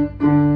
Música